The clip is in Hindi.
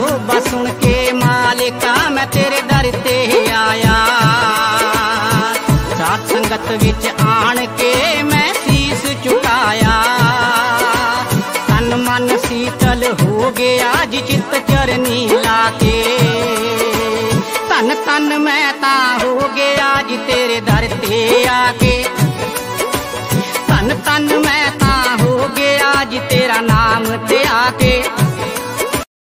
सोबा सुन के मालिका, मैं तेरे दर ते आया। सात संगत विच आन के मैं शीस चुकाया। तन मन शीतल हो गया जी चित चरनी लाके। तन तन मैं ता हो गया जी तेरे दर ते आके। तन तन मैं ता हो गया जी तेरा नाम ते आके।